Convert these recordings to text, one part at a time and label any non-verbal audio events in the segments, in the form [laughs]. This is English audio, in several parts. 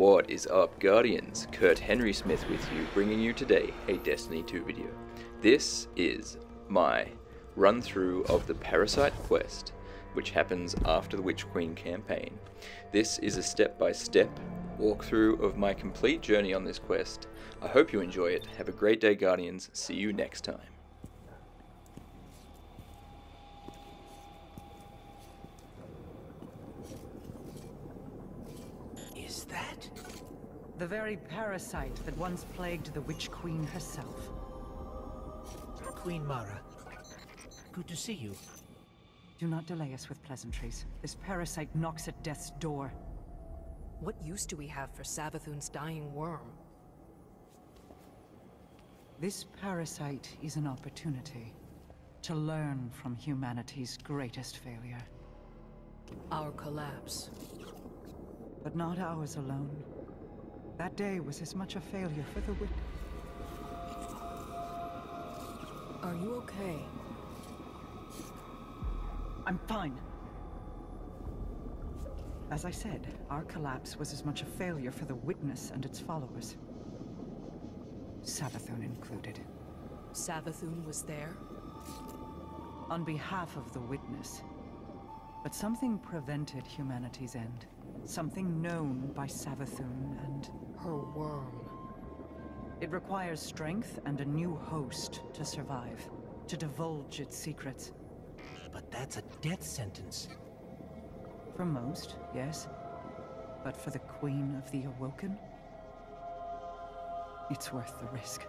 What is up, Guardians? Kurt Henry Smith with you, bringing you today a Destiny 2 video. This is my run through of the Parasite quest, which happens after the Witch Queen campaign. This is a step by step walkthrough of my complete journey on this quest. I hope you enjoy it. Have a great day, Guardians. See you next time. Is that? The very parasite that once plagued the Witch Queen herself. Queen Mara. Good to see you. Do not delay us with pleasantries. This parasite knocks at death's door. What use do we have for Savathun's dying worm? This parasite is an opportunity to learn from humanity's greatest failure. Our collapse. But not ours alone. That day was as much a failure for the Wit. Are you okay? I'm fine. As I said, our collapse was as much a failure for the Witness and its followers. Savathun included. Savathun was there? On behalf of the Witness. But something prevented humanity's end. Something known by Savathun and... Her worm. It requires strength and a new host to survive. To divulge its secrets. But that's a death sentence. For most, yes. But for the Queen of the Awoken? It's worth the risk.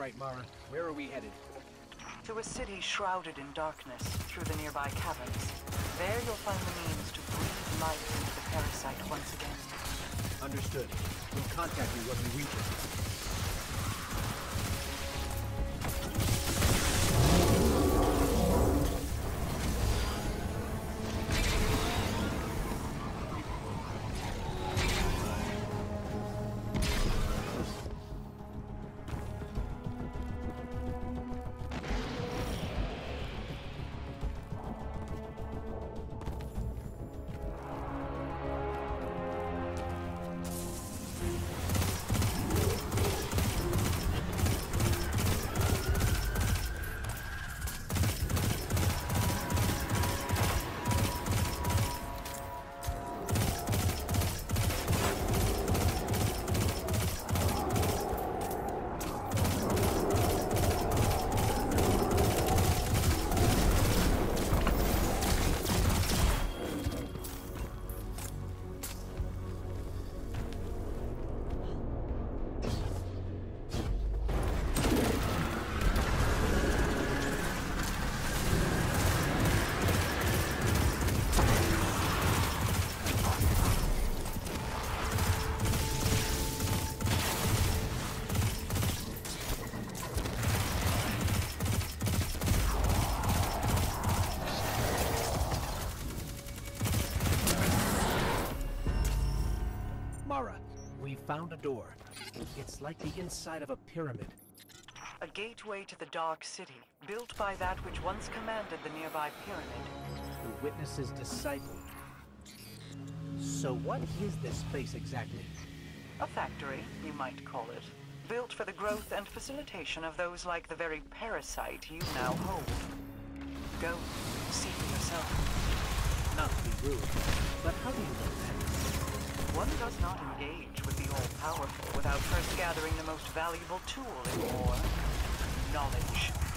Right, Mara. Where are we headed? To a city shrouded in darkness through the nearby caverns. There you'll find the means to breathe life into the parasite once again. Understood. We'll contact you when we reach it. Found a door. It's like the inside of a pyramid. A gateway to the Dark City, built by that which once commanded the nearby pyramid. The witness's disciple. So what is this place exactly? A factory, you might call it. Built for the growth and facilitation of those like the very parasite you now hold. Go, see for yourself. Not to be rude, but how do you know that? One does not engage with the all-powerful without first gathering the most valuable tool in war. Knowledge.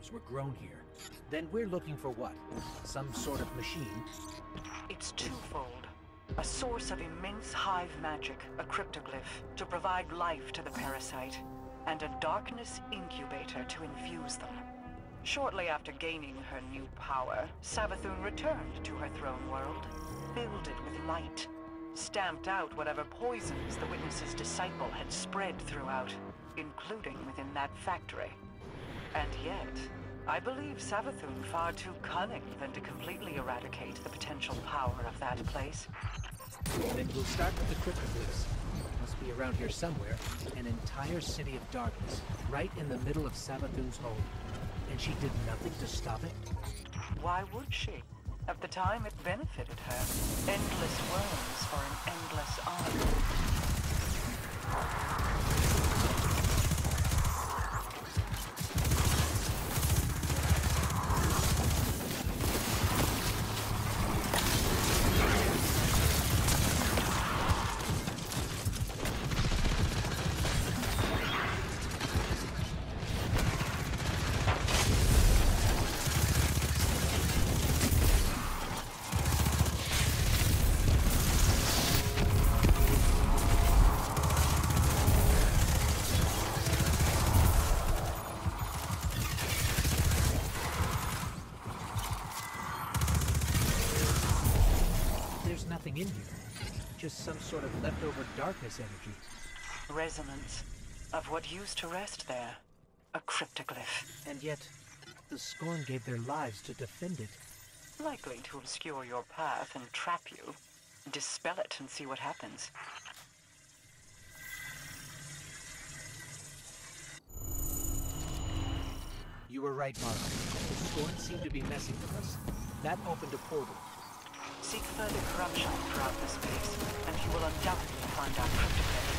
Worms were grown here. Then we're looking for what? Some sort of machine? It's twofold. A source of immense hive magic, a cryptoglyph, to provide life to the parasite, and a darkness incubator to infuse them. Shortly after gaining her new power, Savathun returned to her throne world, filled it with light, stamped out whatever poisons the Witness's disciple had spread throughout, including within that factory. And yet, I believe Savathun far too cunning than to completely eradicate the potential power of that place. Then we'll start with the cryptoglyphs. Must be around here somewhere. An entire city of darkness, right in the middle of Savathun's home. And she did nothing to stop it? Why would she? At the time, it benefited her. Endless worms for an endless army. In here. Just some sort of leftover darkness energy. Resonance of what used to rest there. A cryptoglyph. And yet, the Scorn gave their lives to defend it. Likely to obscure your path and trap you. Dispel it and see what happens. You were right, Mara. The Scorn seemed to be messing with us. That opened a portal. Seek further corruption throughout the space, and you will undoubtedly find our cryptoglyph.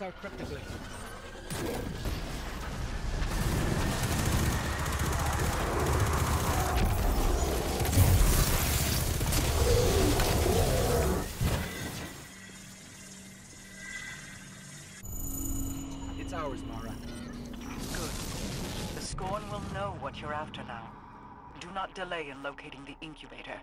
That's our cryptoglyph. It's ours, Mara. Good. The Scorn will know what you're after now. Do not delay in locating the incubator.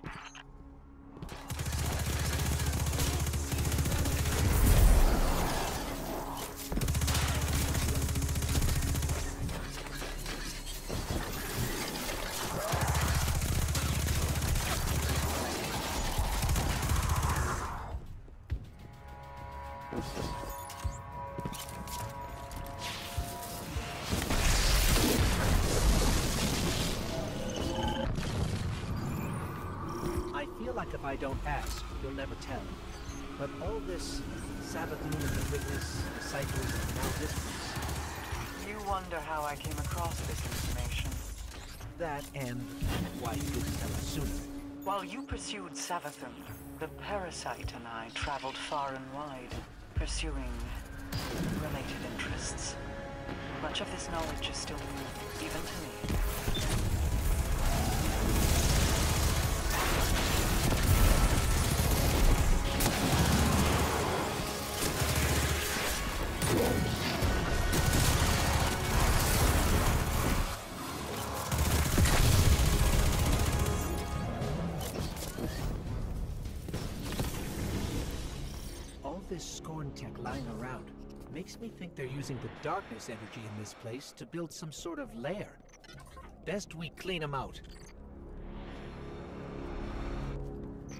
Don't ask, you'll never tell. But all this Savathun and the witness, disciples, and now place, You wonder how I came across this information. that and why you didn't tell us sooner. While you pursued Savathun, the parasite and I traveled far and wide, pursuing related interests. Much of this knowledge is still new, even to me. Tech lying around makes me think they're using the darkness energy in this place to build some sort of lair. Best we clean them out.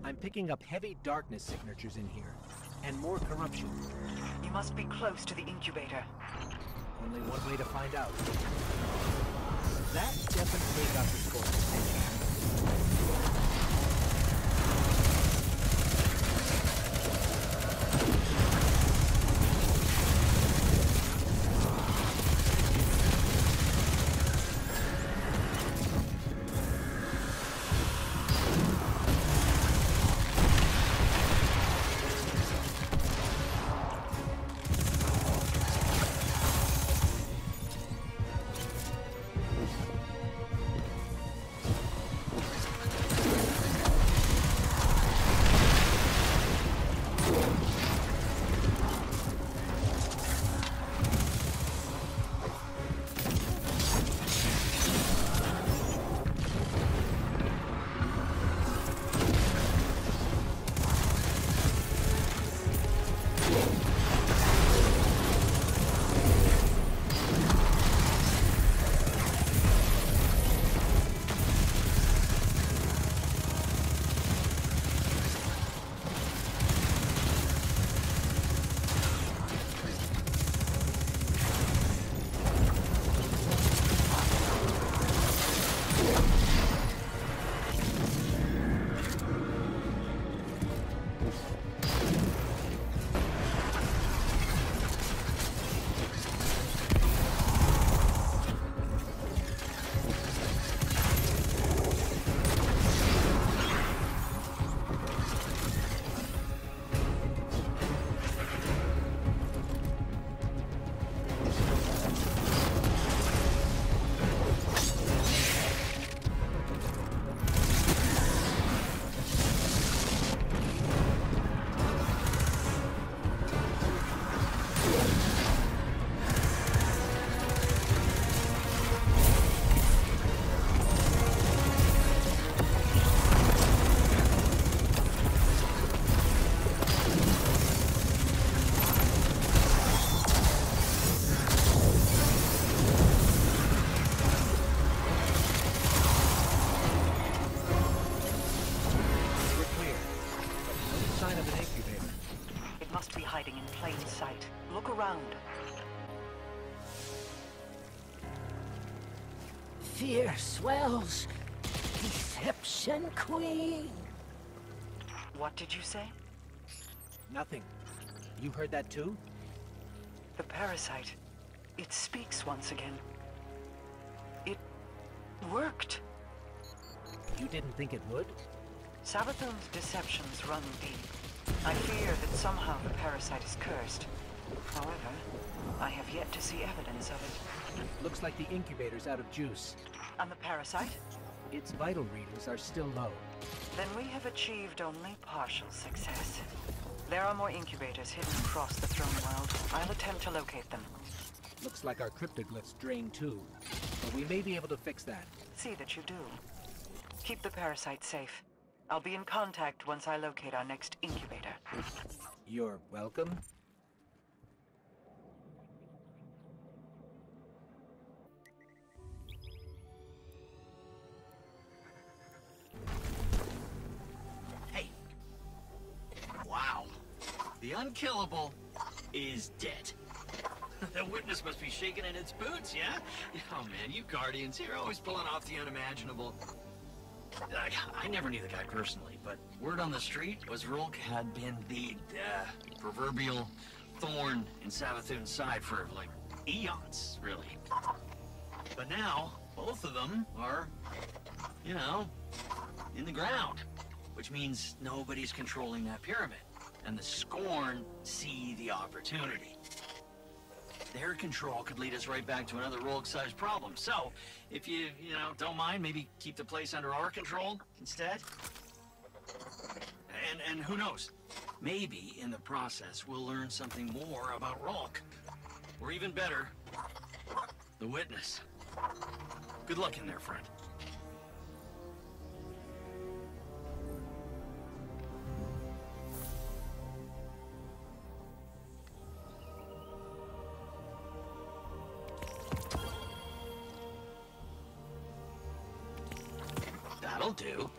I'm picking up heavy darkness signatures in here, and more corruption. You must be close to the incubator. Only one way to find out. That definitely got the Scorn's Fear swells. Deception queen. What did you say? Nothing. You heard that too? The parasite. It speaks once again. It worked. You didn't think it would? Savathun's deceptions run deep. I fear that somehow the parasite is cursed, However, I have yet to see evidence of it. Looks like the incubator's out of juice. On the parasite? Its vital readings are still low. Then we have achieved only partial success. There are more incubators hidden across the throne world. I'll attempt to locate them. Looks like our cryptoglyphs drain too. But we may be able to fix that. See that you do. Keep the parasite safe. I'll be in contact once I locate our next incubator. You're welcome. Hey. Wow. The unkillable is dead. [laughs] the witness must be shaking in its boots, yeah? Oh man, you Guardians, you're always pulling off the unimaginable. I, I never knew the guy personally, but word on the street was Rhulk had been the uh, proverbial thorn in Savathun's side for like eons, really. But now, both of them are, you know, in the ground, which means nobody's controlling that pyramid. And the Scorn see the opportunity. Their control could lead us right back to another Rhulk-sized problem. So, if you, you know, don't mind, maybe keep the place under our control instead? And, and who knows? Maybe, in the process, we'll learn something more about Rhulk. Or even better, the Witness. Good luck in there, friend. That'll do.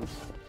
Thanks.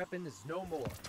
Weapon is no more.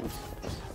よし。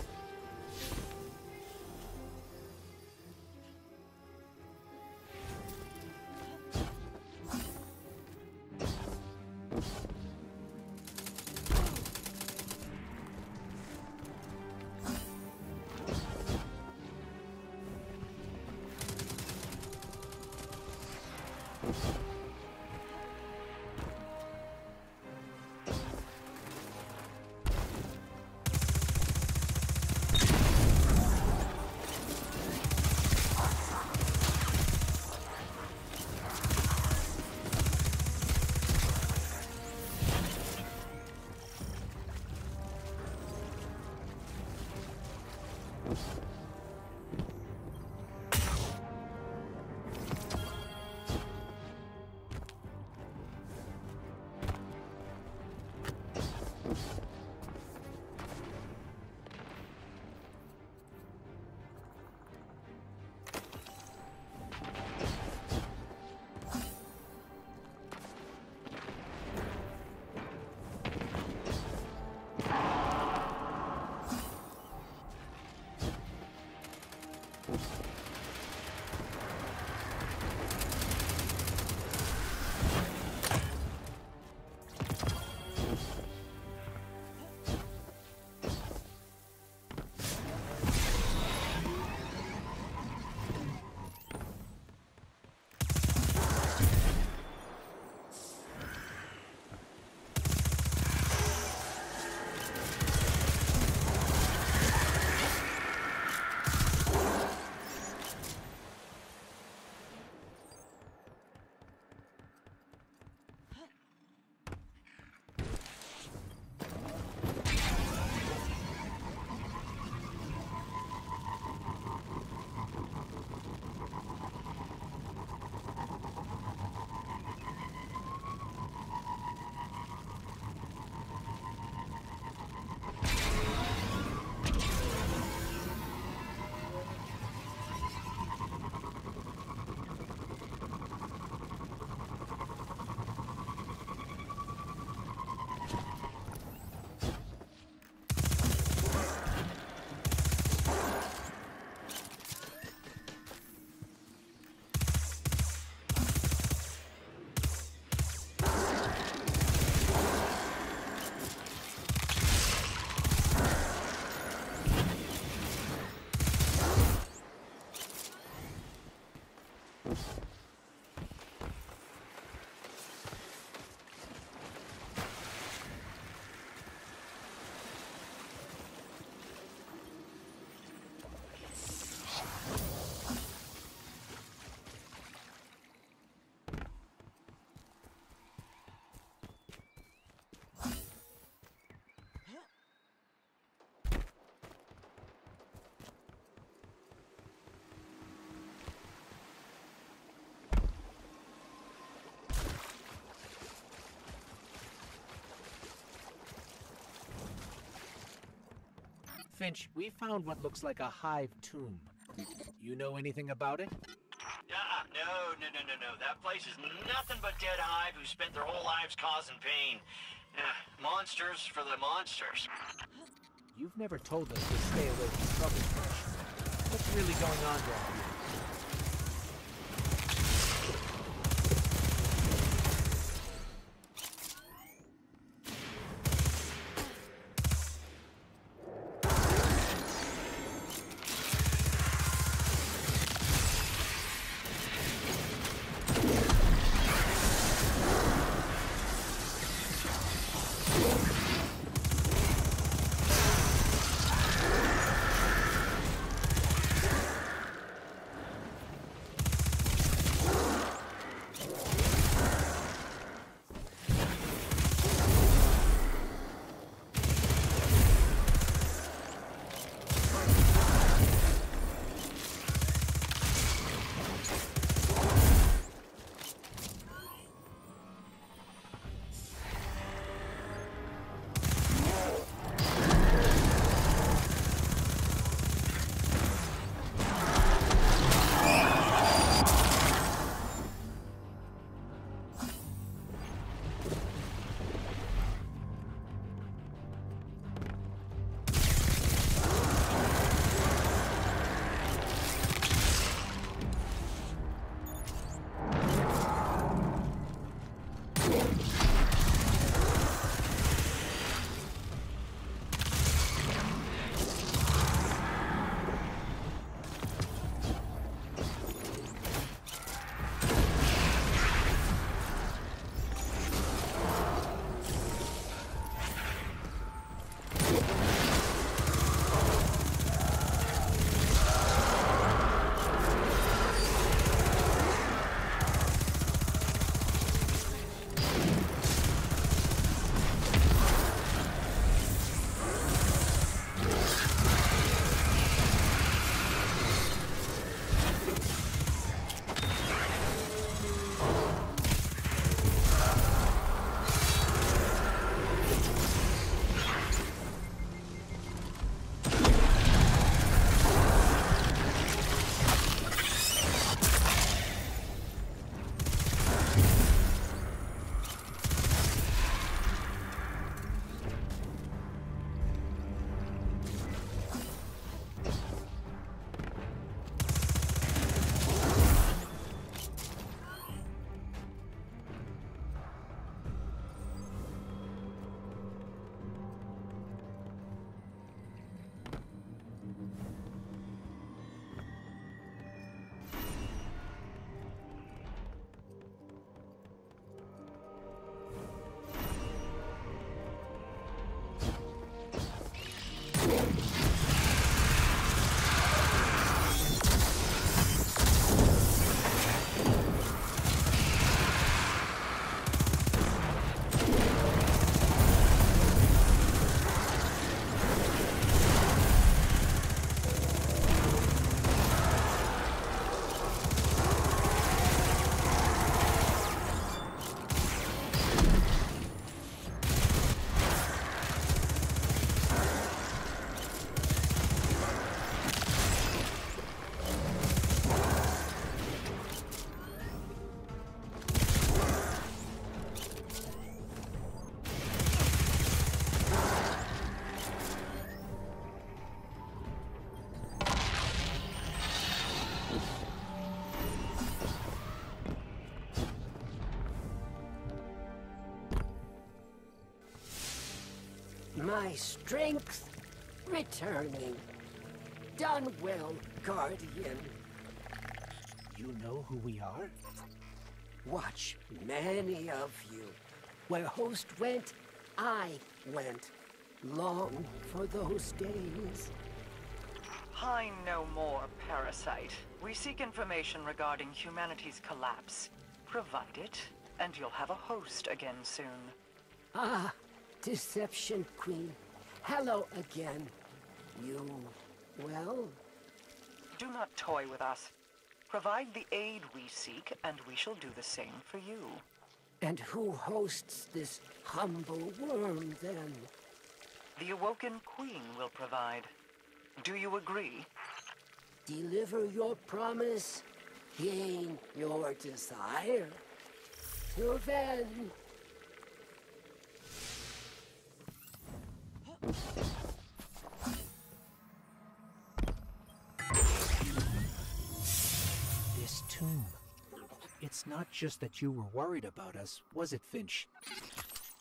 Fynch, we found what looks like a hive tomb. You know anything about it? Uh, no, no, no, no, no. That place is nothing but dead hive who spent their whole lives causing pain. Uh, monsters for the monsters. You've never told us to stay away from troublefish. What's really going on down here? My strength returning. Done well, Guardian. You know who we are? Watch many of you. Where Host went, I went. Long for those days. I know more, Parasite. We seek information regarding humanity's collapse. Provide it, and you'll have a host again soon. Ah, Deception Queen. Hello again. You, well? Do not toy with us. Provide the aid we seek, and we shall do the same for you. And who hosts this humble worm, then? The Awoken Queen will provide. Do you agree? Deliver your promise, gain your desire. Till then, This tomb. It's not just that you were worried about us, was it, Fynch?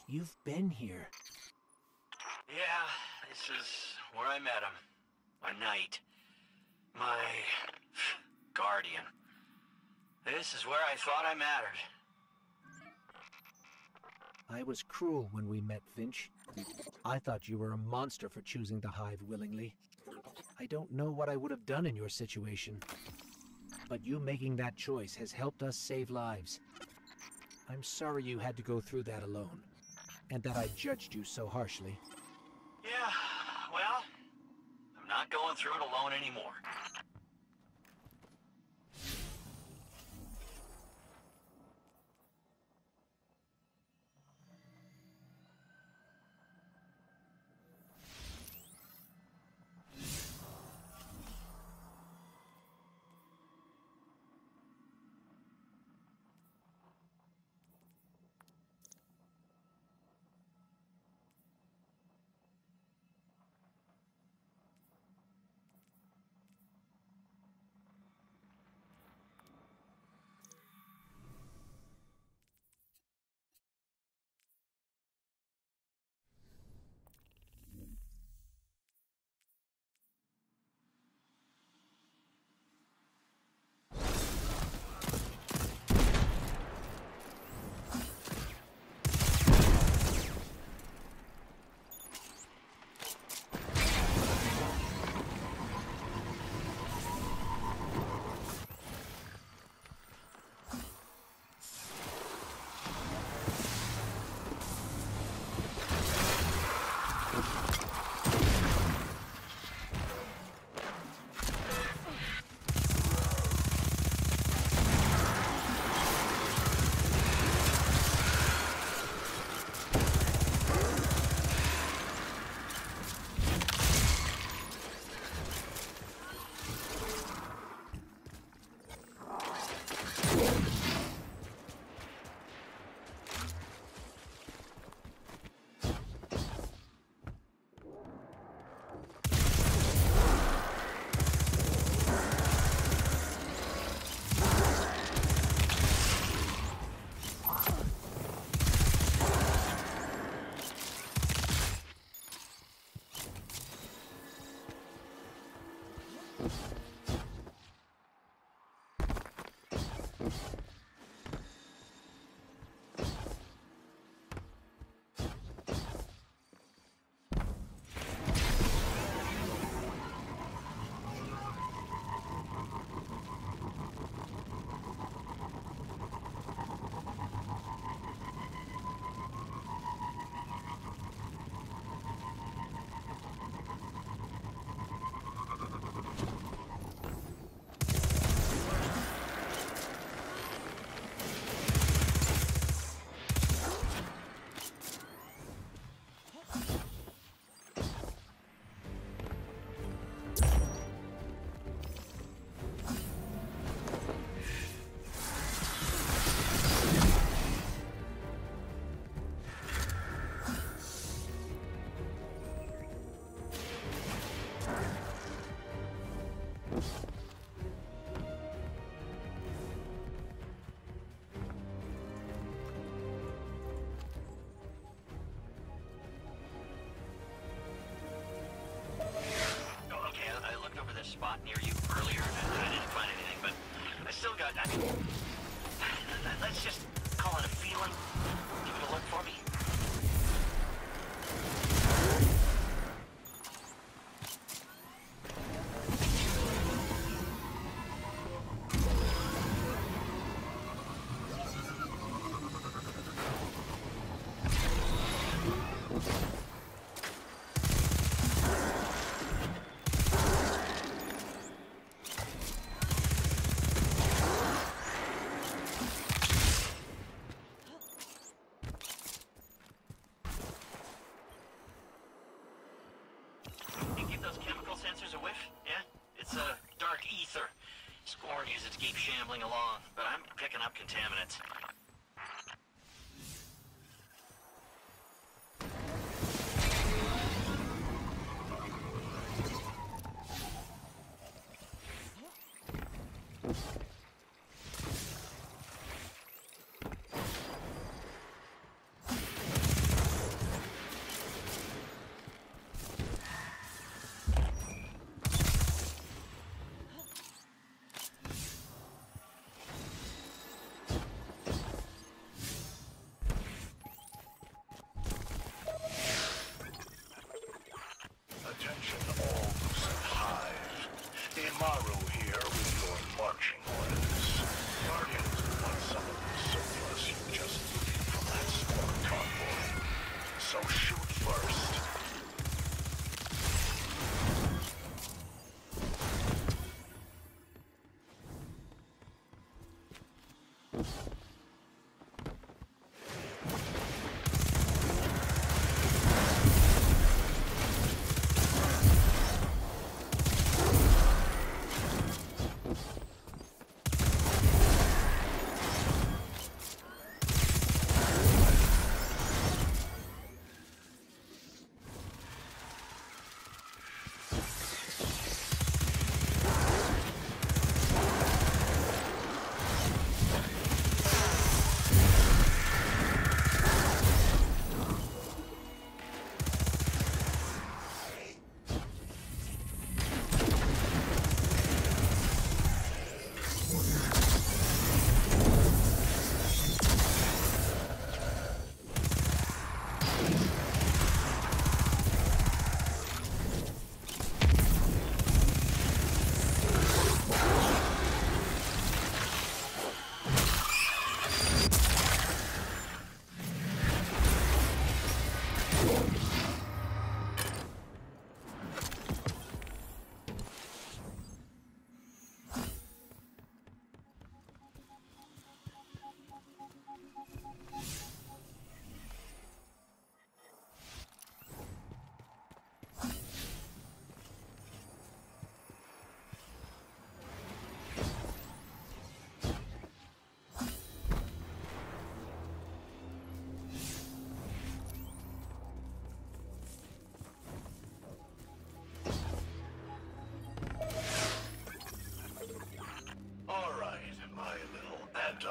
You've been here. Yeah, this is where I met him. My knight. My guardian. This is where I thought I mattered. I was cruel when we met, Fynch. I thought you were a monster for choosing the Hive willingly. I don't know what I would have done in your situation. But you making that choice has helped us save lives. I'm sorry you had to go through that alone, and that I judged you so harshly. Yeah, well, I'm not going through it alone anymore. Attention all.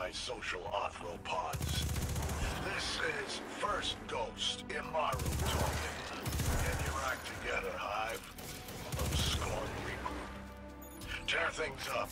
antisocial arthropods. This is First Ghost Imaru talking. Get your act together, Hive. Little squad regroup. Tear things up.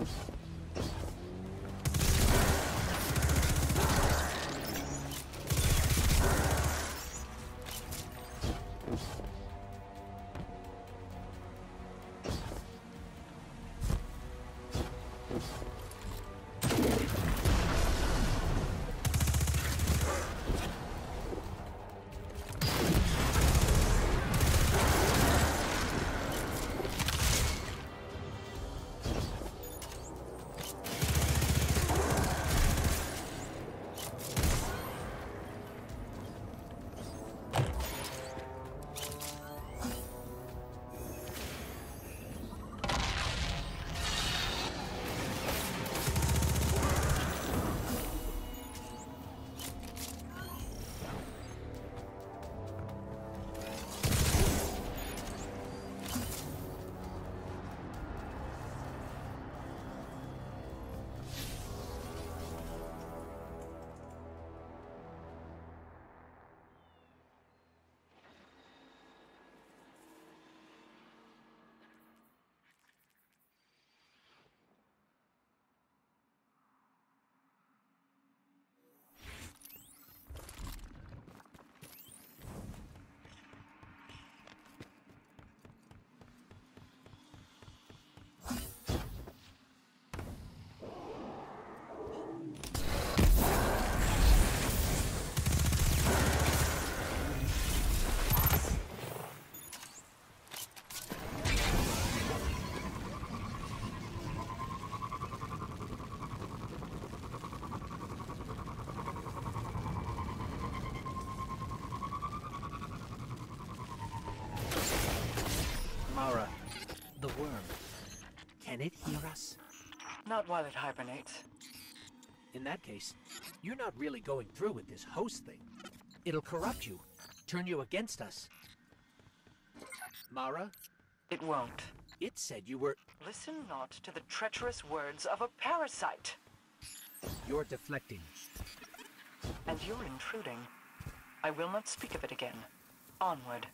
Oops. Not while it hibernates. In that case, you're not really going through with this host thing. It'll corrupt you, turn you against us. Mara, It won't. it said you were. Listen not to the treacherous words of a parasite. You're deflecting. And you're intruding. I will not speak of it again. Onward.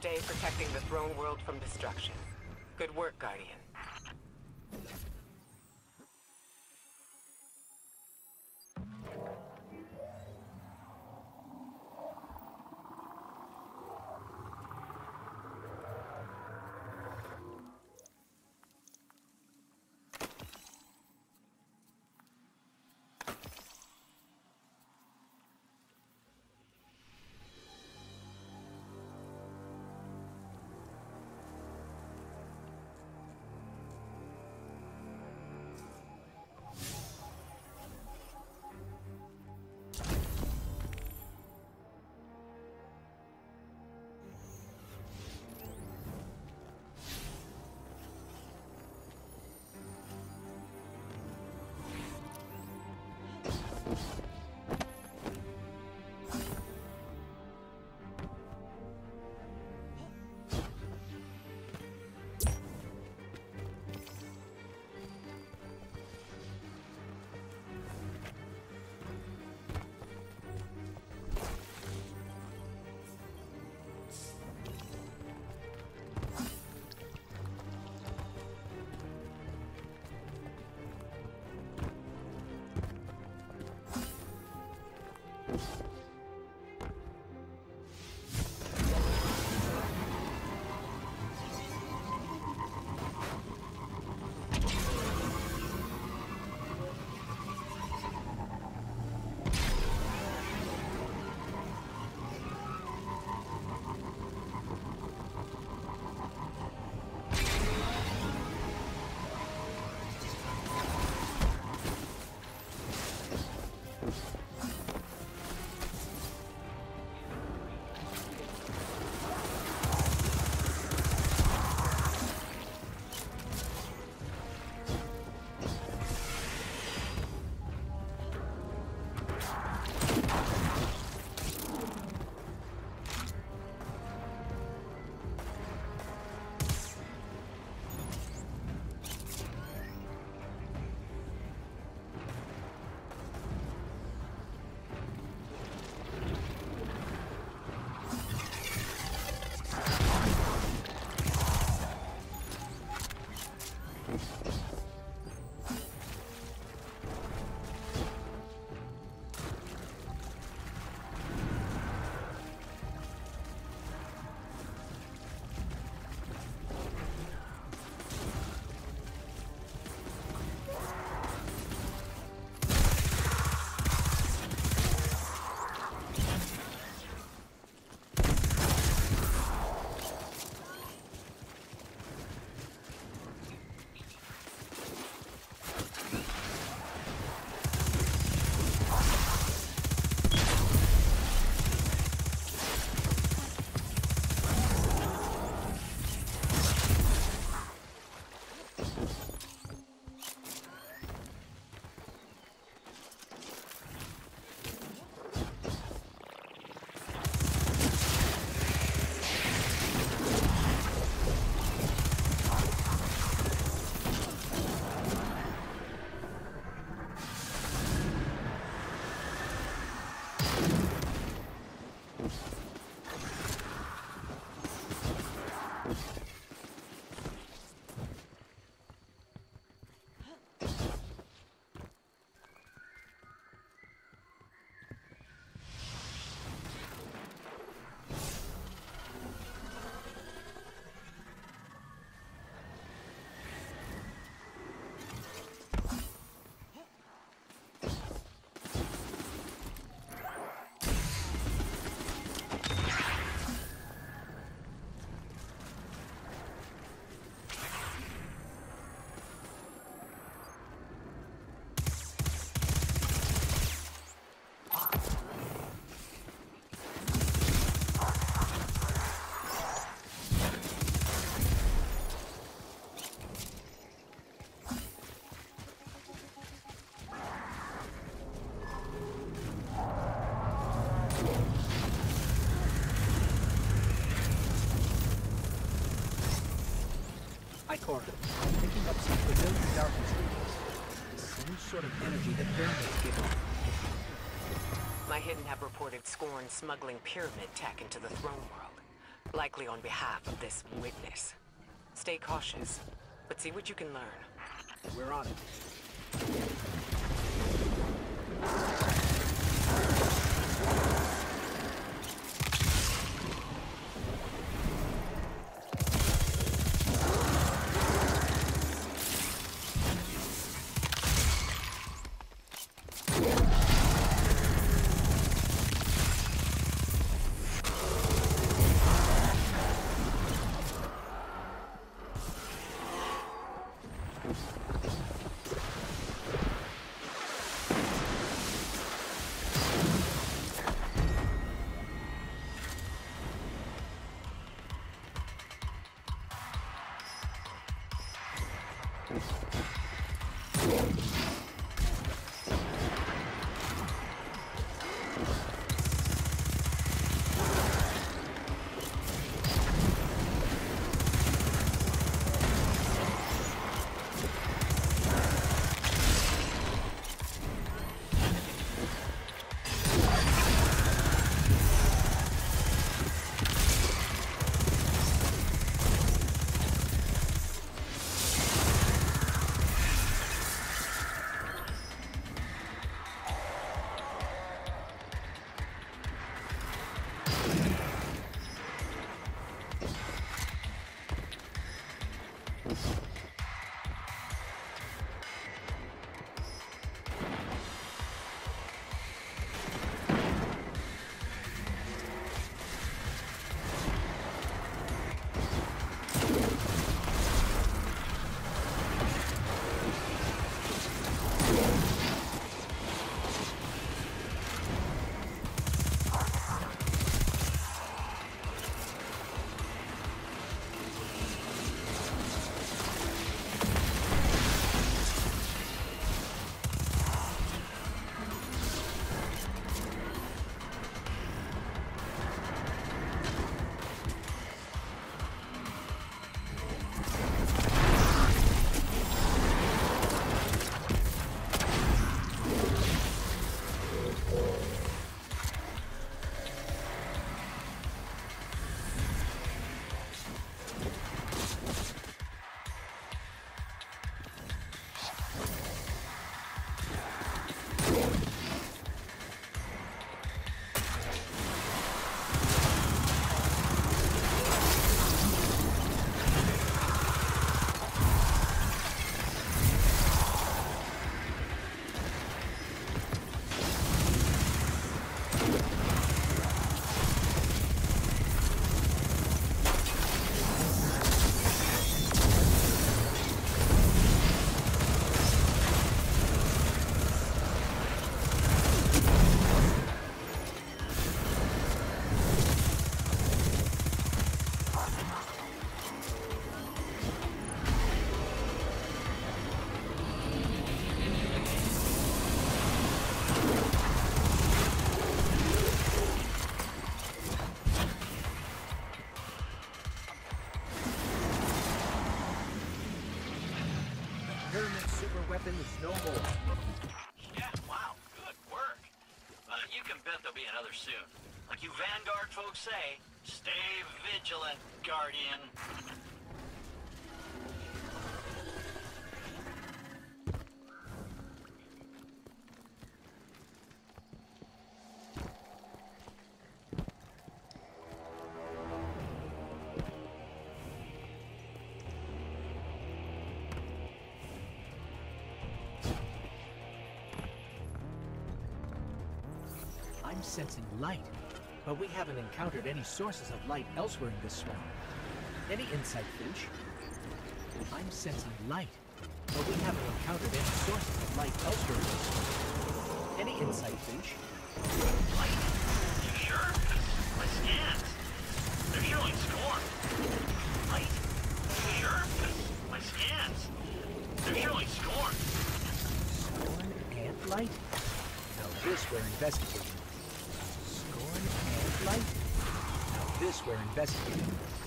day protecting the throne world from destruction. Good work, Guardian. corridors, picking up some familiar darkness regions. The same sort of energy that Bandits give off. My hidden have reported Scorn smuggling pyramid tech into the throne world. Likely on behalf of this witness. Stay cautious, but see what you can learn. We're on it. I'm sensing light, but we haven't encountered any sources of light elsewhere in this swamp. Any insight, Fynch? I'm sensing light, but we haven't encountered any sources of light elsewhere in this swamp. Any insight, Fynch? Light? You sure? My scans. They're showing scorn. Light? You sure? My scans. They're showing scorn. Scorn and light? Now this we're investigating. Scorn and light? Now this we're investigating.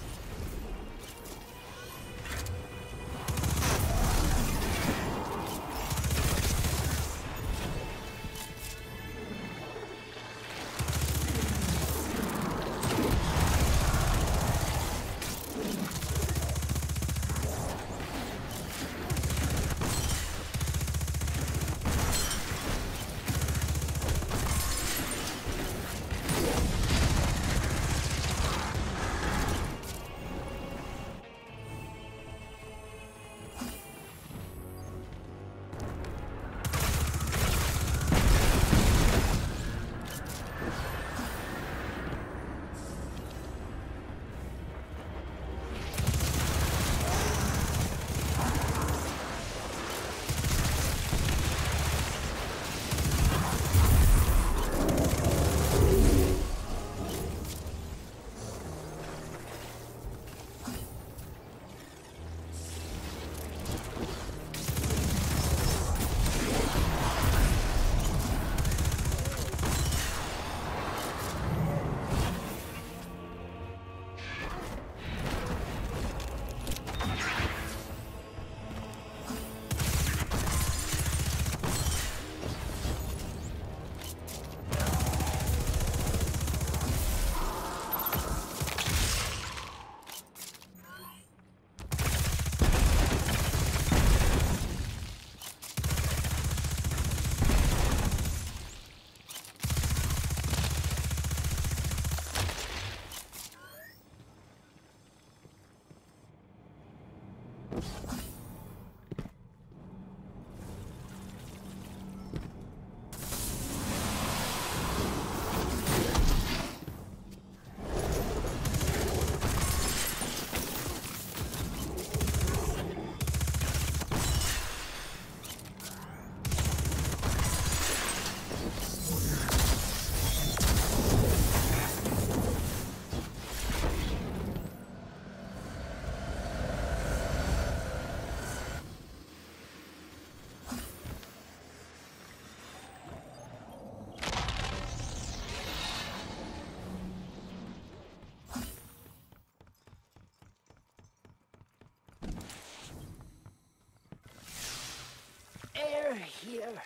Here.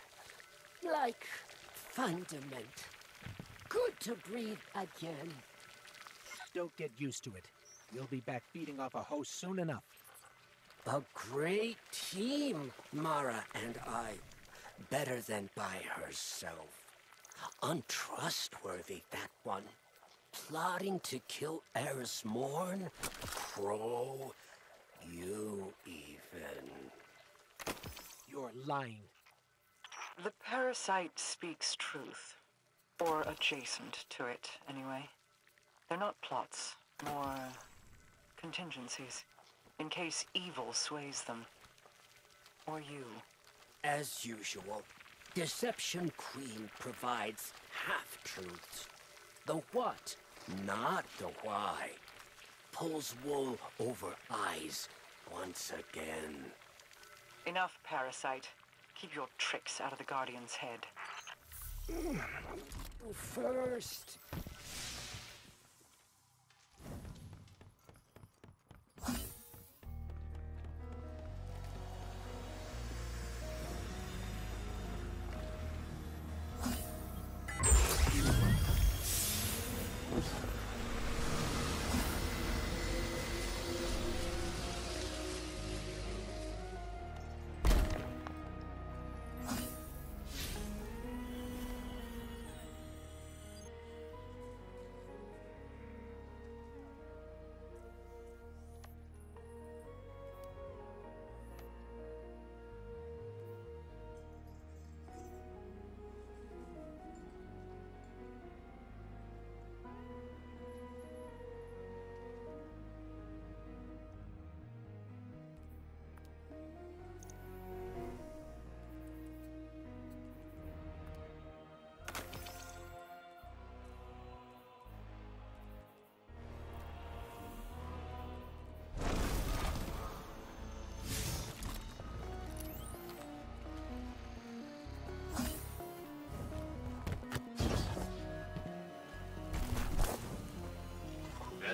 Like fundament. Good to breathe again. Don't get used to it. You'll be back beating off a host soon enough. A great team, Mara and I. Better than by herself. Untrustworthy, that one. Plotting to kill Eris Morn? Crow? You even. You're lying. Parasite speaks truth. Or adjacent to it, anyway. They're not plots, more contingencies. In case evil sways them. Or you. As usual, Deception Queen provides half-truths. The what, not the why. Pulls wool over eyes once again. Enough, Parasite. Keep your tricks out of the Guardian's head. First,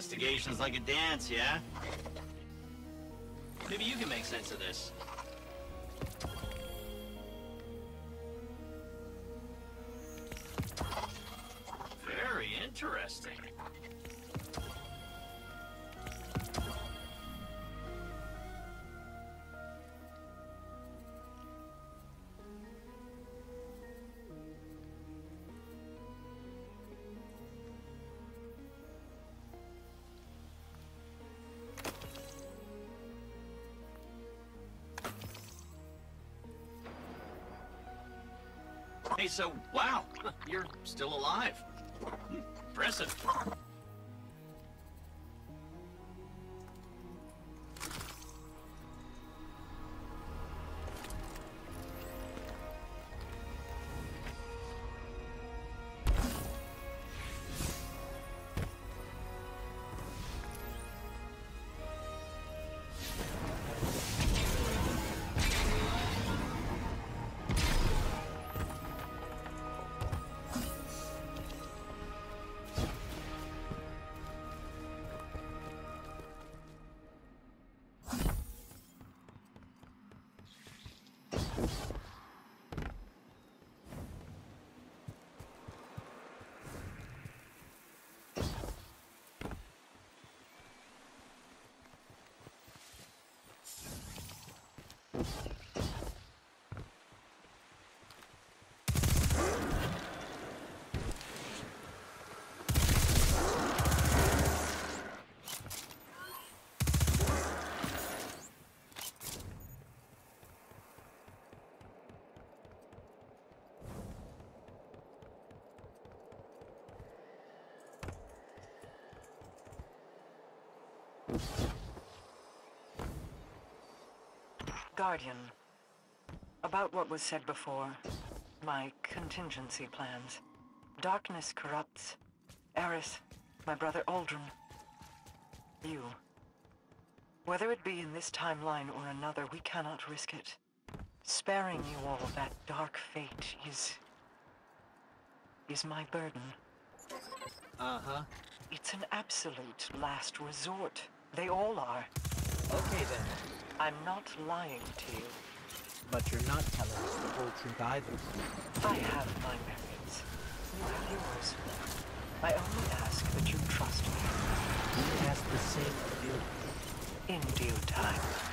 Investigation's like a dance, yeah? Maybe you can make sense of this. So, wow, you're still alive. Impressive. Guardian. About what was said before. My contingency plans. Darkness corrupts. Eris, my brother Uldren. You. Whether it be in this timeline or another, we cannot risk it. Sparing you all that dark fate is... is my burden. Uh-huh. It's an absolute last resort. They all are. Okay then. I'm not lying to you. But you're not telling us the whole truth either. I have my merits. You have yours. I only ask that you trust me. We ask the same of you. In due time.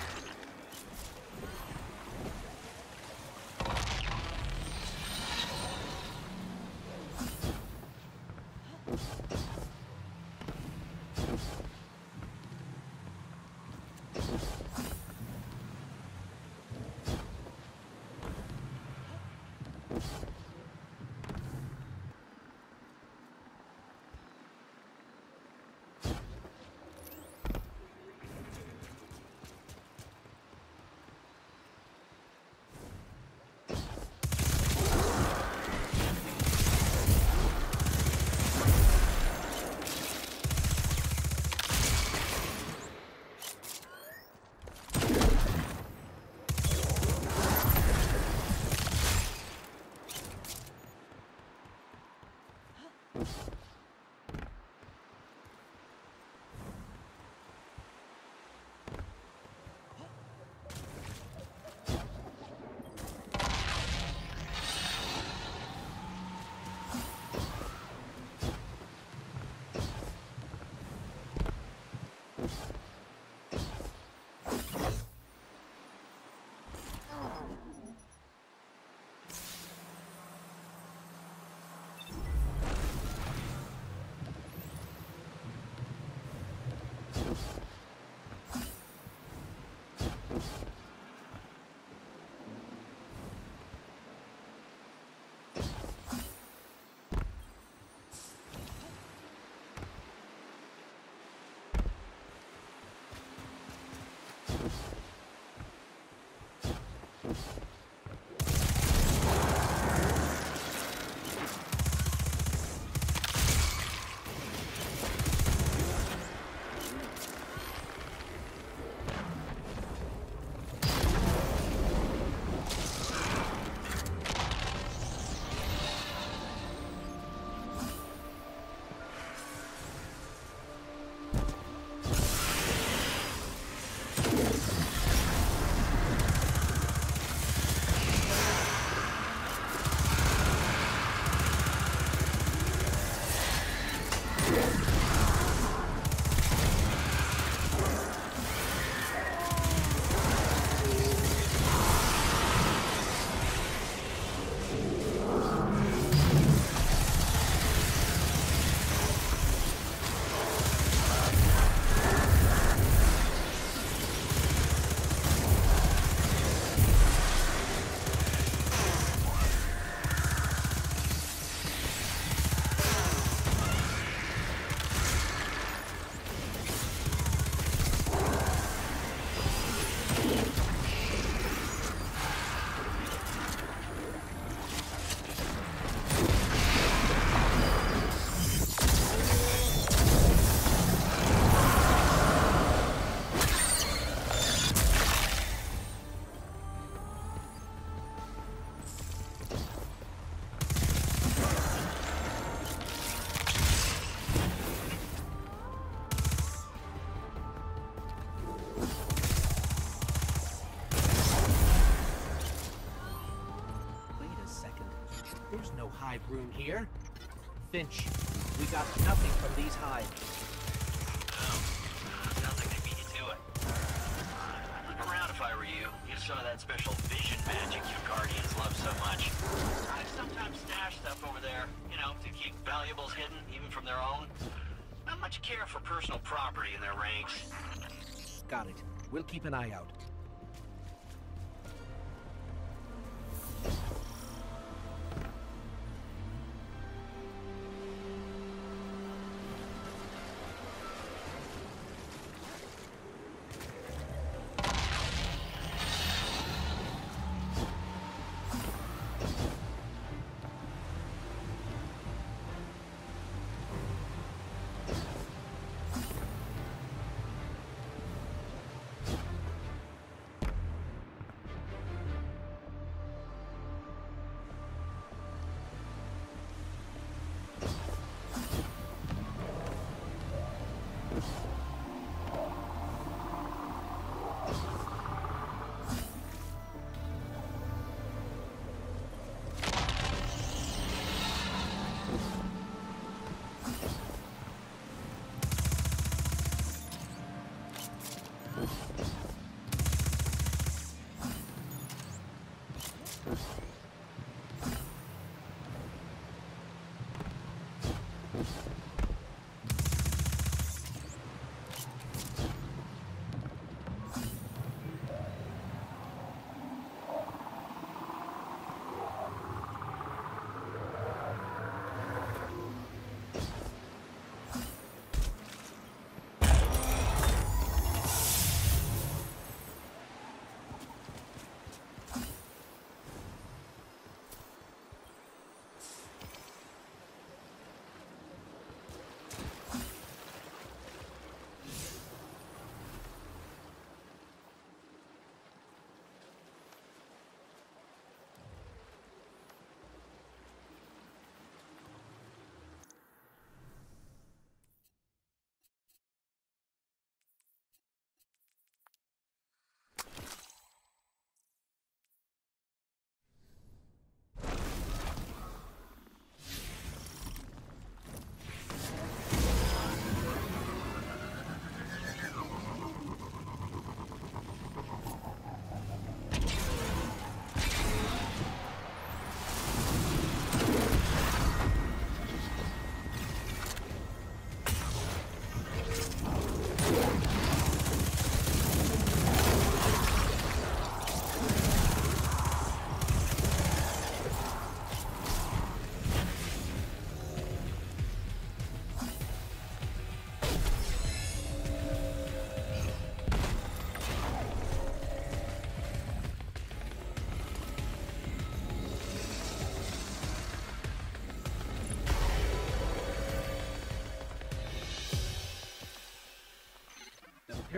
There's no hive room here. Fynch, we got nothing from these hives. Oh, sounds like they beat you to it. I'd look around if I were you. Get some of that special vision magic you Guardians love so much. I sometimes stash stuff over there, you know, to keep valuables hidden, even from their own. Not much care for personal property in their ranks. Got it. We'll keep an eye out.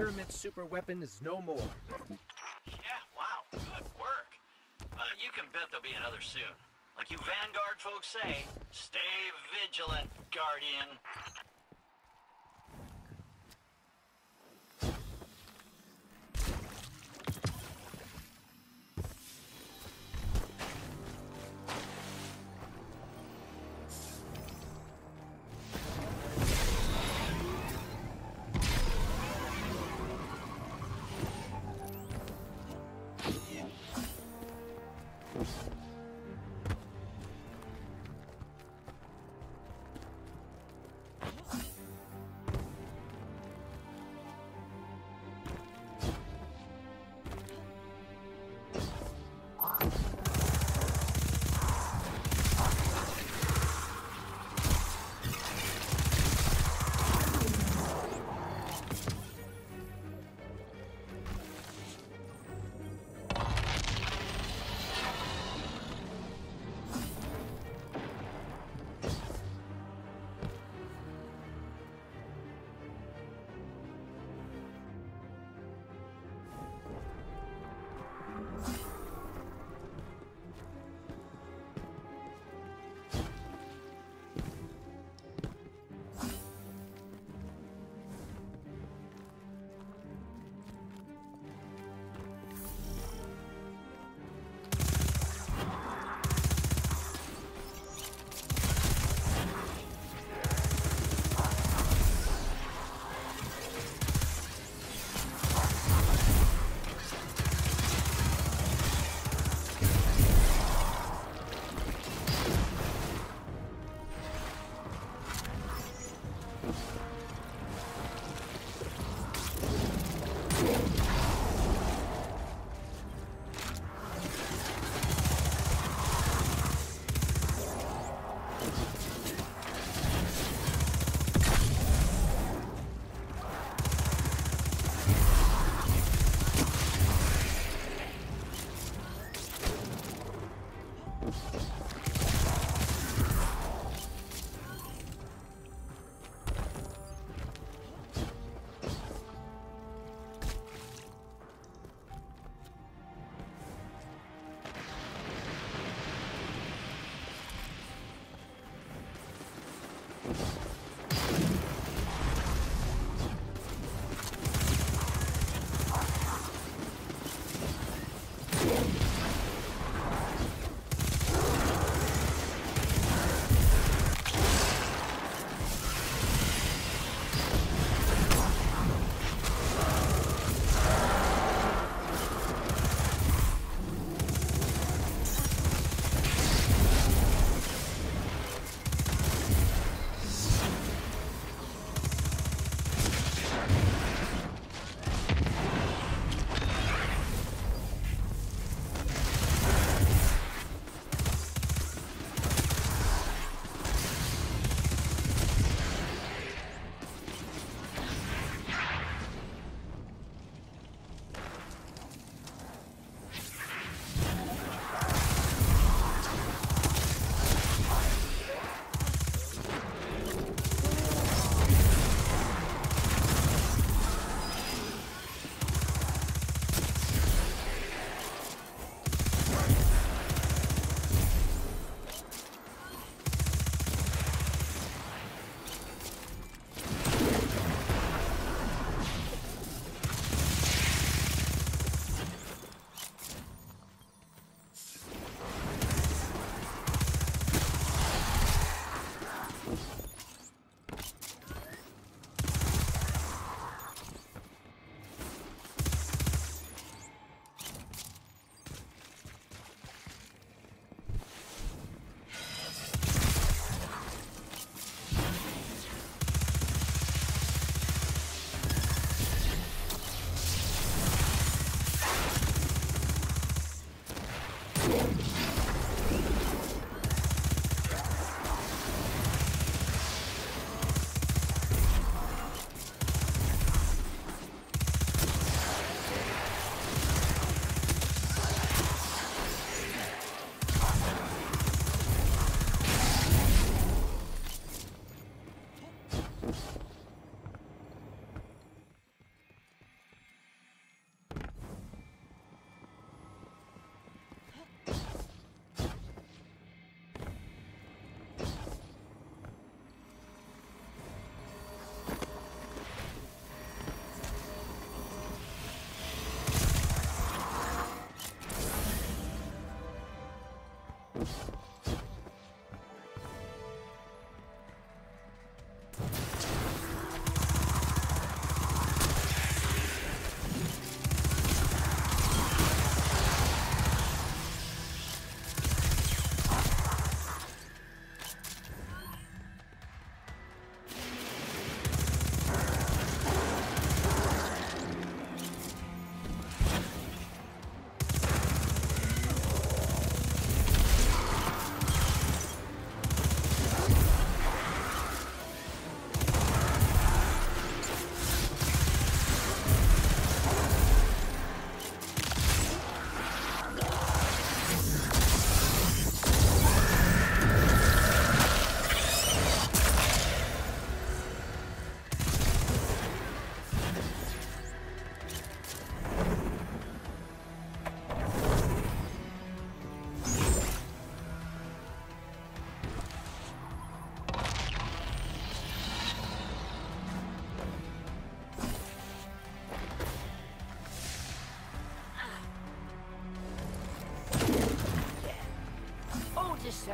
Pyramid super weapon is no more. Yeah, wow, good work. Uh, you can bet there'll be another soon. Like you Vanguard folks say, stay vigilant, Guardian.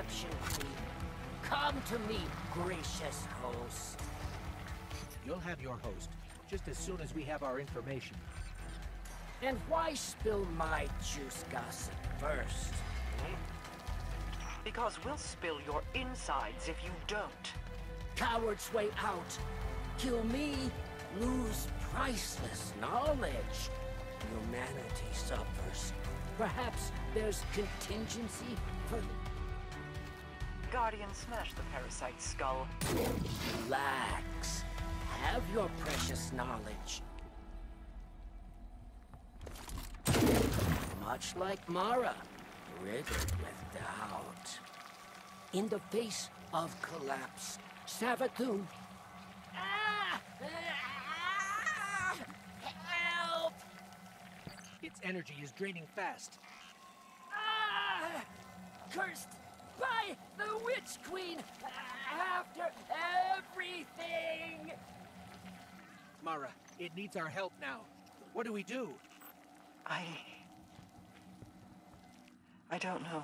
Reception, Queen. Come to me, gracious host. You'll have your host, just as soon as we have our information. And why spill my juice gossip first? hmm? Because we'll spill your insides if you don't. Coward's way out. Kill me, lose priceless knowledge. Humanity suffers. Perhaps there's contingency for Guardian smash the parasite's skull. Relax. Have your precious knowledge. Much like Mara, riddled with doubt. In the face of collapse, Savathun... Ah! Ah! Help! Its energy is draining fast. Ah! Cursed by the Witch Queen after everything! Mara, it needs our help now. What do we do? I... I don't know.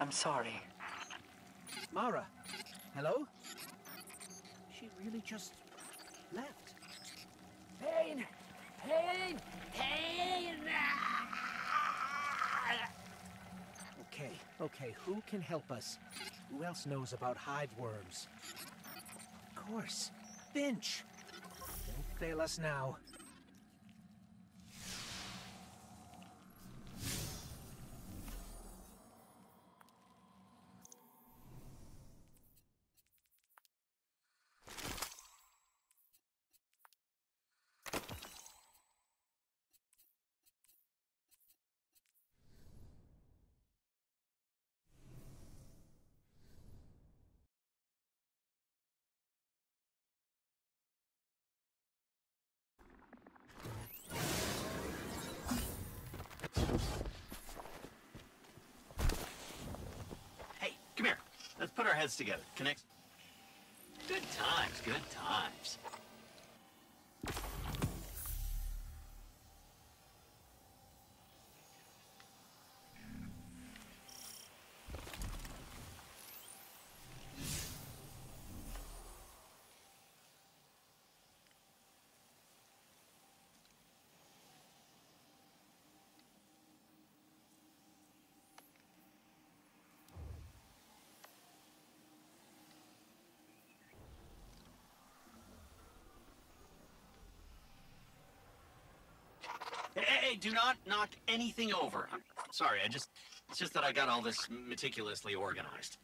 I'm sorry. Mara, hello? She really just left. Pain! Pain! Pain! Ah! Okay, who can help us? Who else knows about hive worms? Of course, Fynch! Don't fail us now. Hey, come here. Let's put our heads together. Connect. Good times, good times. Hey, do not knock anything over. I'm sorry, I just, it's just that I got all this meticulously organized.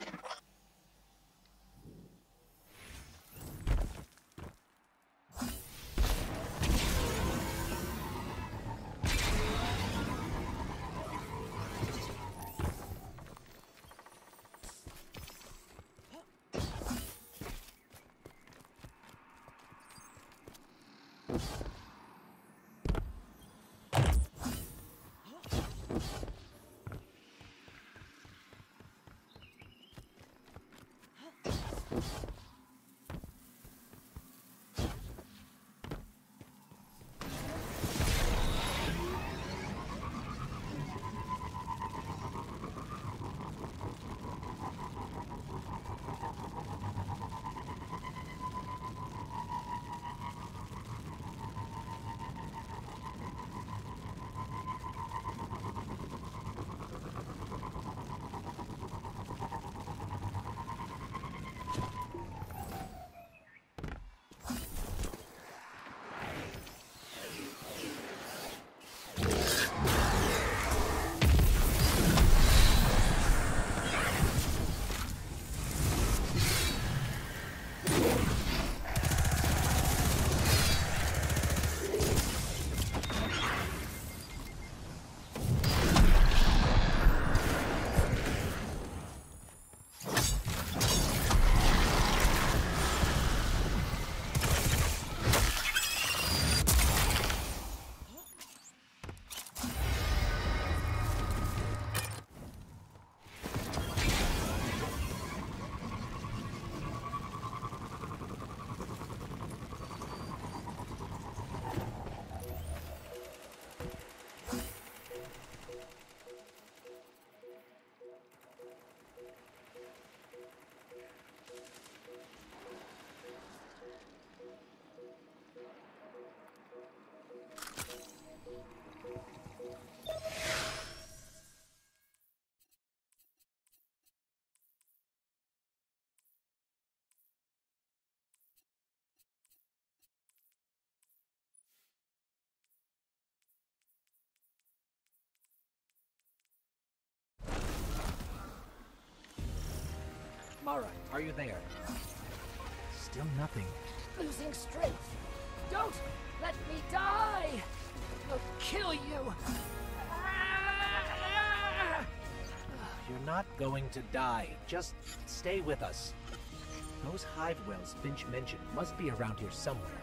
Are you there? Still nothing. Losing strength. Don't let me die! I'll kill you! You're not going to die. Just stay with us. Those hive wells Fynch mentioned must be around here somewhere.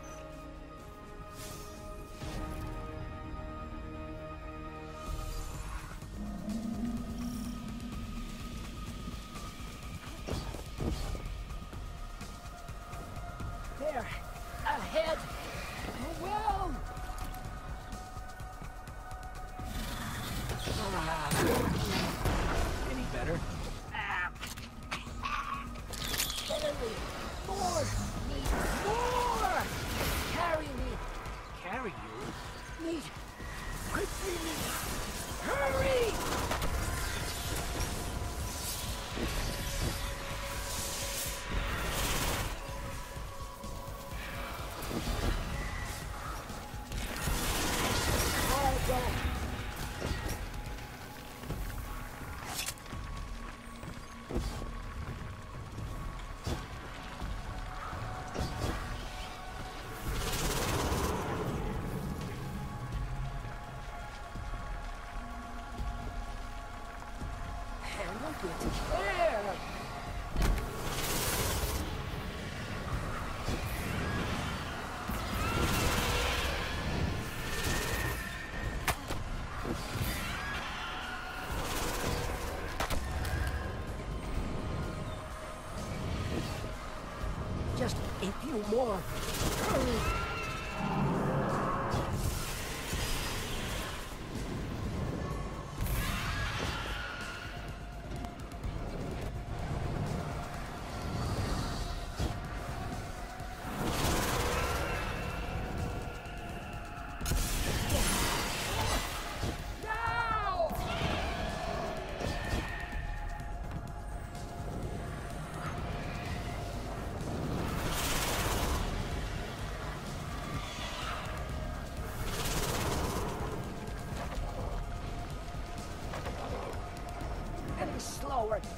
More.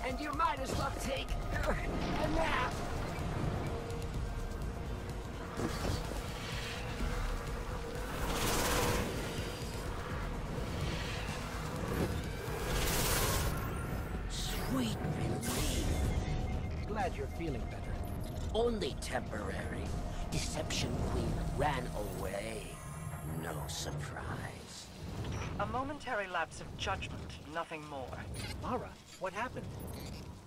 And you might as well take a nap. Sweet relief. Glad you're feeling better. Only temporary. Deception Queen ran away. No surprise. A momentary lapse of judgment, nothing more. Mara, what happened?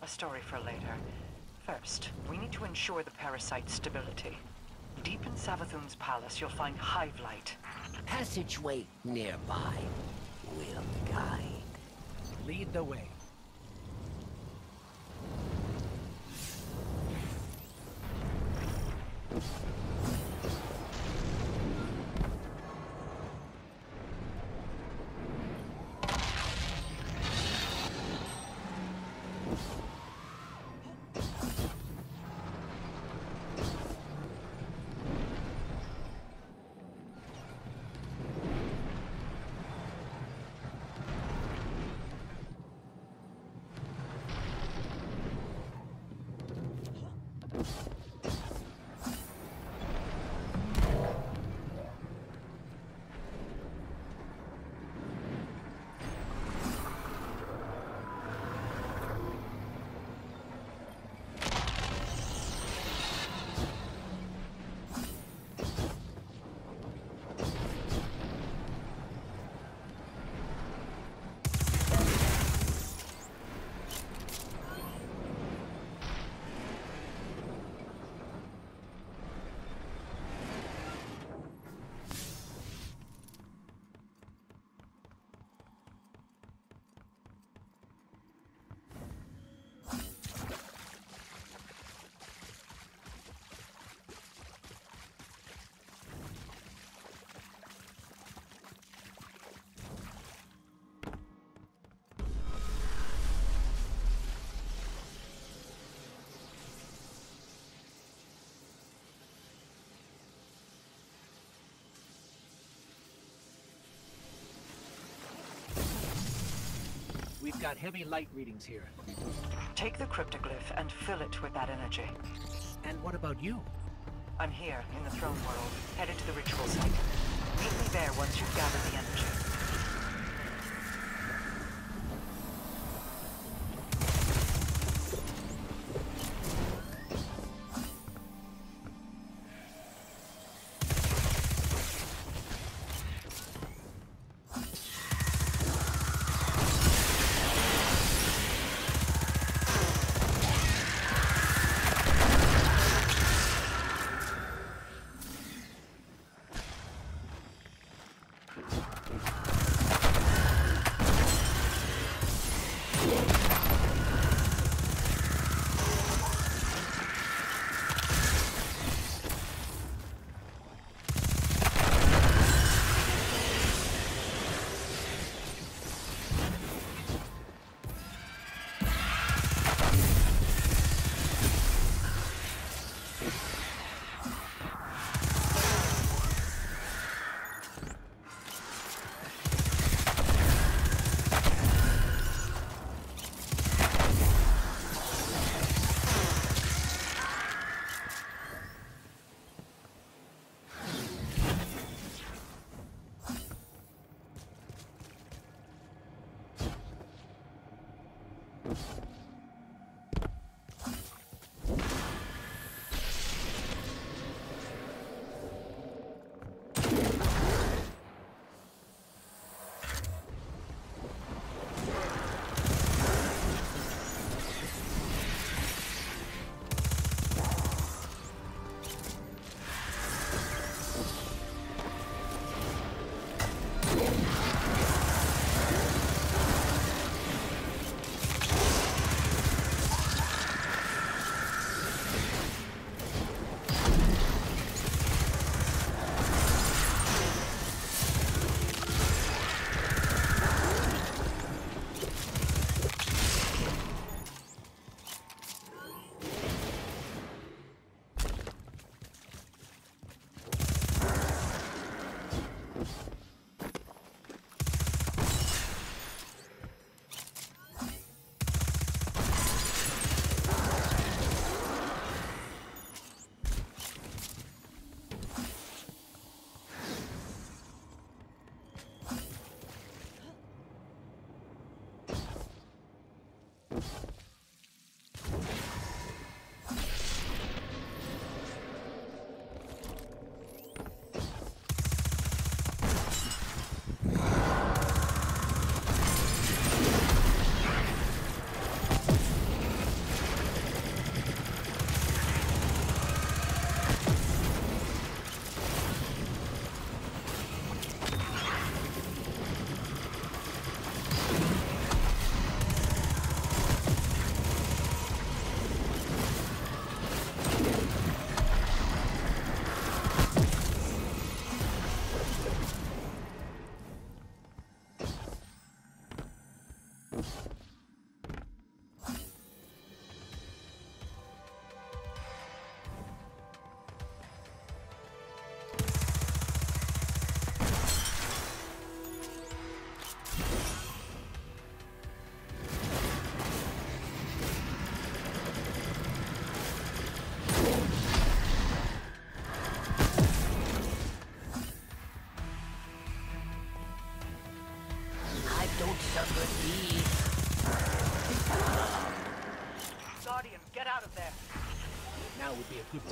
A story for later. First, we need to ensure the parasite's stability. Deep in Savathun's palace, you'll find hive light. Passageway nearby will guide. Lead the way. Got heavy light readings here. Take the cryptoglyph and fill it with that energy. And what about you? I'm here, in the throne world, headed to the ritual site. Meet me there once you've gathered the energy.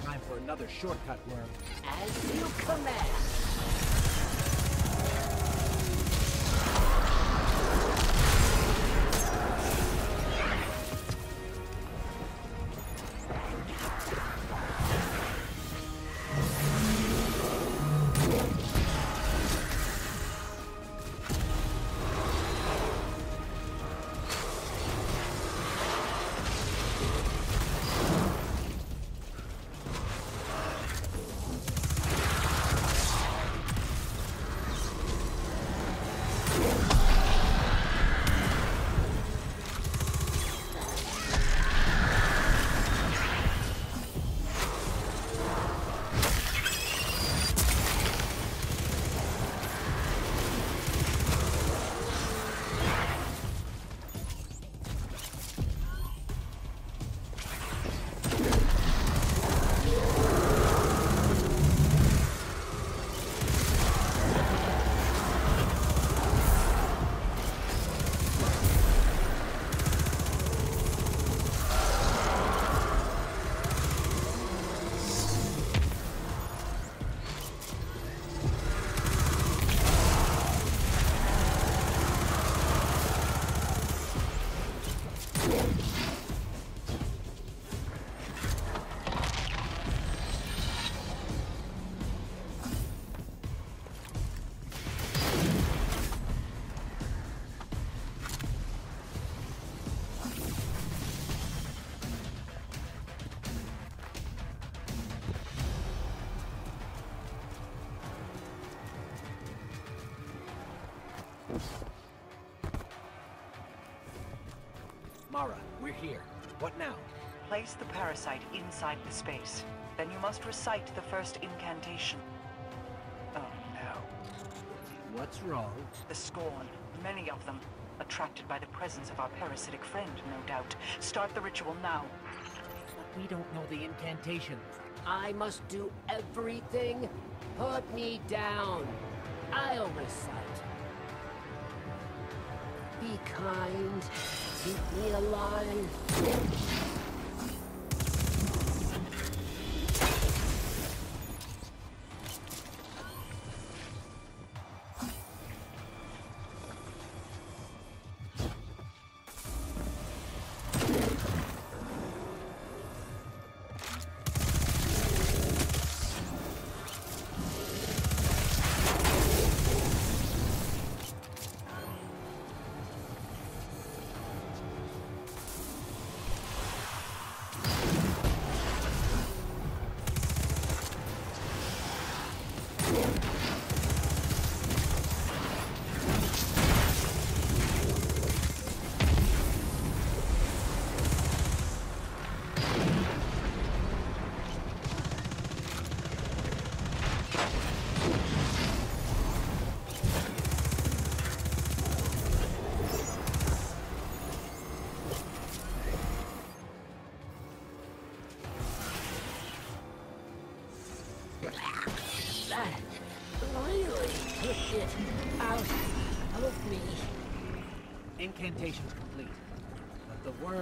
Time for another shortcut worm. What now? Place the parasite inside the space. Then you must recite the first incantation. Oh no. What's wrong? The Scorn. Many of them. Attracted by the presence of our parasitic friend, no doubt. Start the ritual now. But we don't know the incantation. I must do everything? Put me down. I'll recite. Be kind. Keep me alive.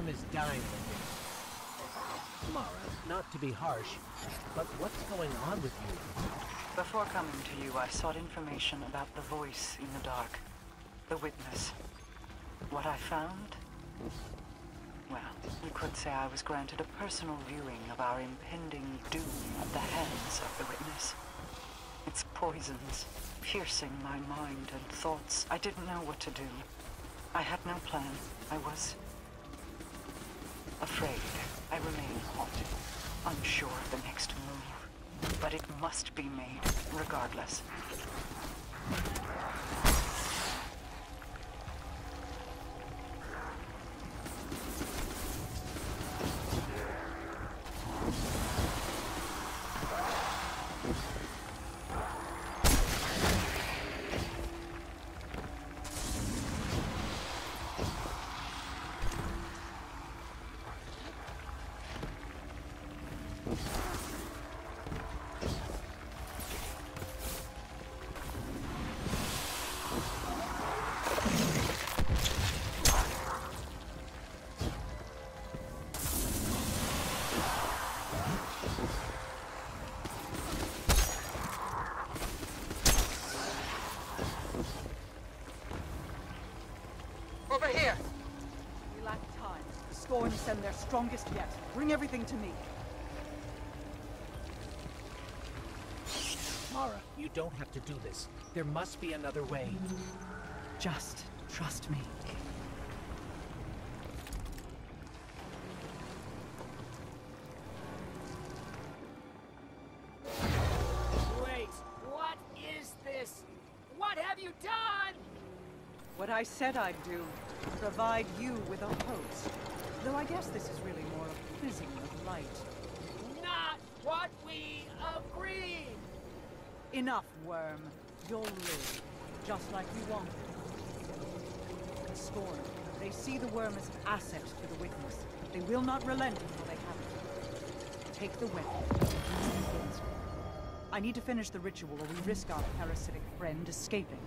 Is dying within. Mara, not to be harsh, but what's going on with you? Before coming to you, I sought information about the voice in the dark. The witness. What I found? Well, you could say I was granted a personal viewing of our impending doom at the hands of the witness. Its poisons, piercing my mind and thoughts. I didn't know what to do. I had no plan. I was... afraid. I remain haunted, unsure of the next move. But it must be made, regardless. Send their strongest yet. Bring everything to me. Mara, you don't have to do this. There must be another way. Just trust me. Wait, what is this? What have you done? What I said I'd do. Provide you with a host. Though I guess this is really more a quizzing of light. Not what we agreed! Enough, worm. You'll live. Just like you wanted. The Scorn. They see the worm as an asset to the witness. They will not relent until they have it. Take the weapon. I need to finish the ritual or we risk our parasitic friend escaping.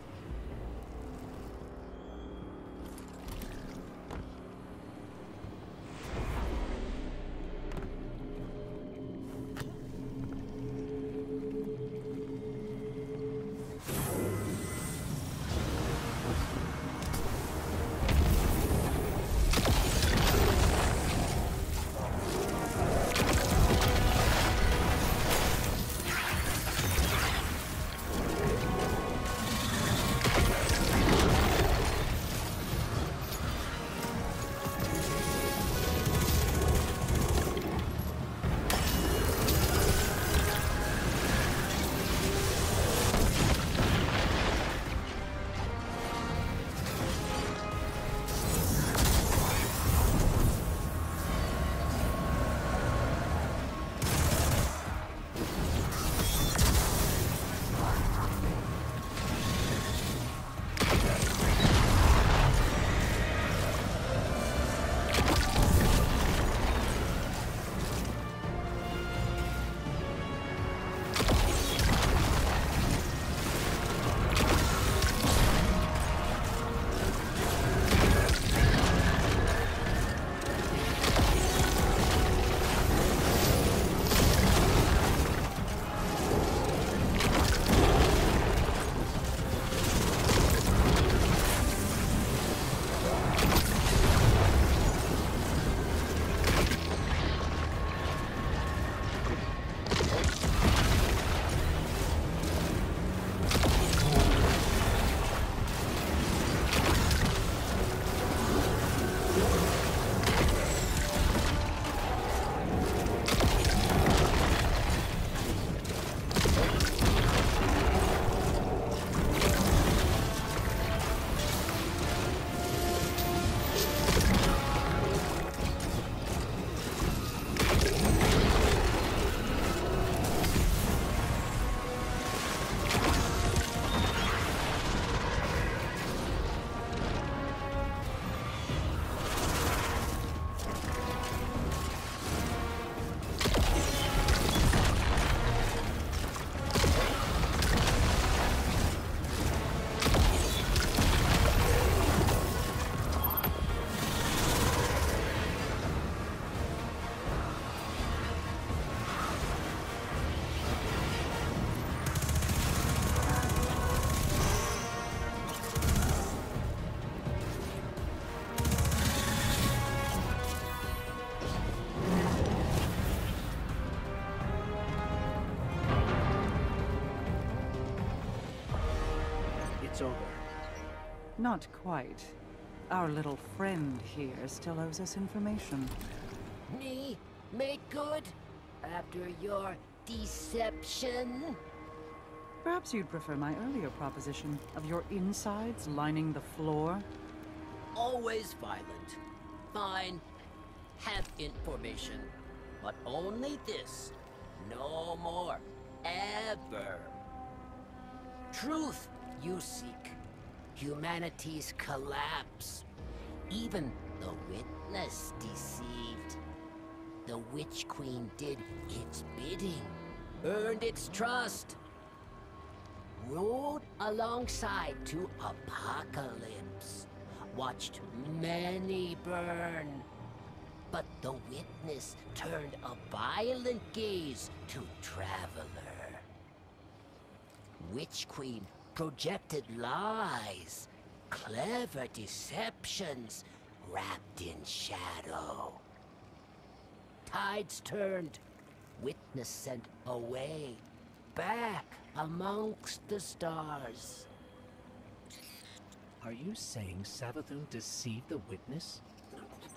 Quite. Our little friend here still owes us information. Me? Make good? After your deception? Perhaps you'd prefer my earlier proposition of your insides lining the floor? Always violent. Fine. Have information. But only this. No more. Ever. Truth you seek. Humanity's collapse. Even the witness deceived. The Witch Queen did its bidding. Earned its trust. Rode alongside to apocalypse. Watched many burn. But the witness turned a violent gaze to Traveler. Witch Queen projected lies, clever deceptions wrapped in shadow. Tides turned, witness sent away, back amongst the stars. Are you saying Savathun deceived the witness?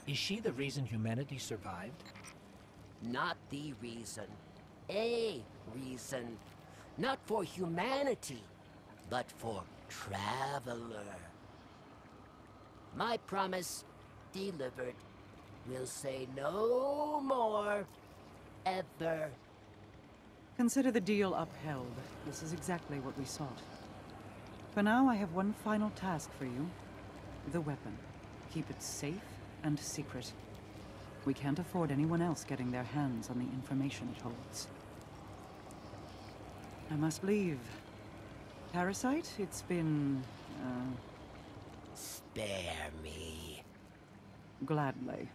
Is she the reason humanity survived? Not the reason. A reason. Not for humanity, but for Traveler. My promise delivered. Will say no more. Ever. Consider the deal upheld. This is exactly what we sought. For now, I have one final task for you. The weapon. Keep it safe and secret. We can't afford anyone else getting their hands on the information it holds. I must leave parasite. It's been... Uh... Spare me. Gladly.